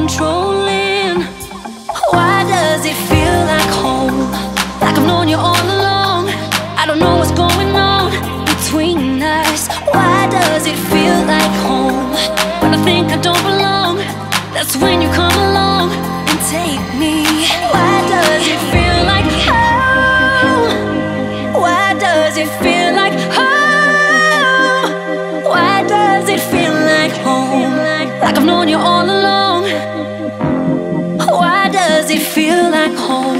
controlling. Why does it feel like home? Like I've known you all along. I don't know what's going on between us. Why does it feel like home? When I think I don't belong, that's when you come along and take me. Why does it feel like home? Why does it feel like home? Why does it feel like home? Like I've known you all home?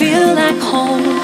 Feel like home?